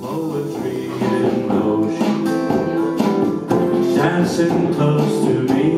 Poetry in motion, dancing close to me.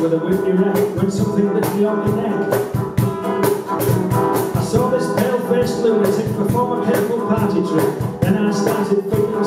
with a whip in your neck when something bit me on your neck. I saw this pale-faced lunatic perform a painful party trick, then I started thinking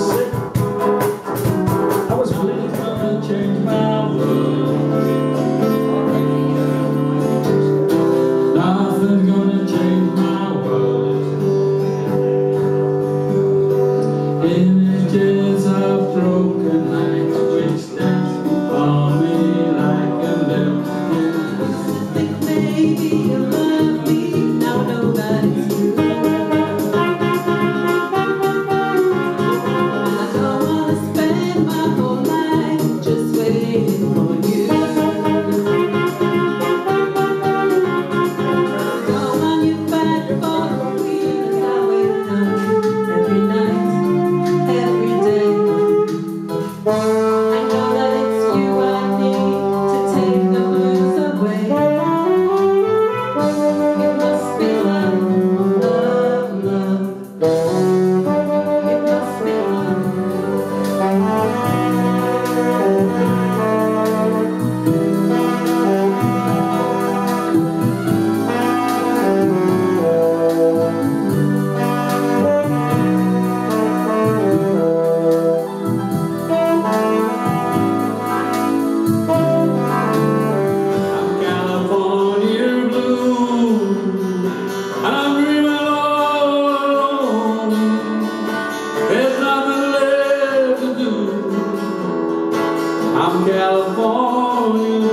California